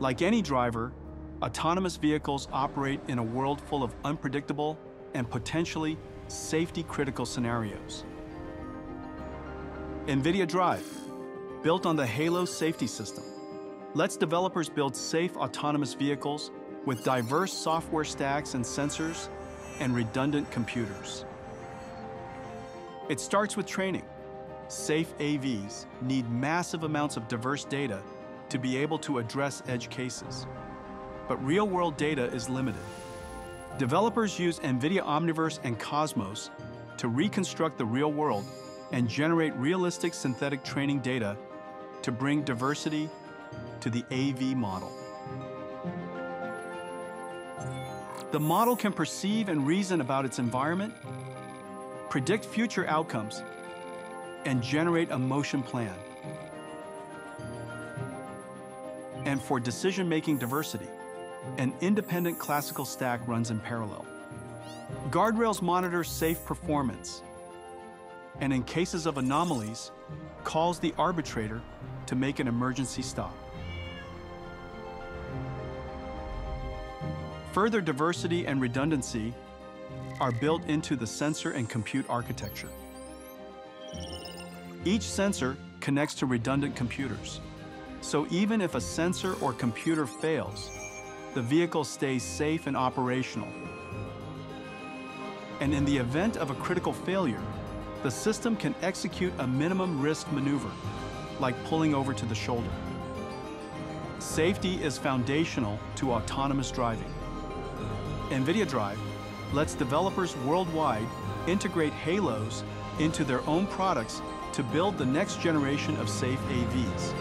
Like any driver, autonomous vehicles operate in a world full of unpredictable and potentially safety-critical scenarios. NVIDIA Drive, built on the Halos safety system, lets developers build safe autonomous vehicles with diverse software stacks and sensors and redundant computers. It starts with training. Safe AVs need massive amounts of diverse data to be able to address edge cases. But real-world data is limited. Developers use NVIDIA Omniverse and Cosmos to reconstruct the real world and generate realistic synthetic training data to bring diversity to the AV model. The model can perceive and reason about its environment, predict future outcomes, and generate a motion plan. And for decision-making diversity, an independent classical stack runs in parallel. Guardrails monitor safe performance, and in cases of anomalies, calls the arbitrator to make an emergency stop. Further diversity and redundancy are built into the sensor and compute architecture. Each sensor connects to redundant computers, so even if a sensor or computer fails, the vehicle stays safe and operational. And in the event of a critical failure, the system can execute a minimum risk maneuver, like pulling over to the shoulder. Safety is foundational to autonomous driving. NVIDIA Drive lets developers worldwide integrate Halos into their own products to build the next generation of safe AVs.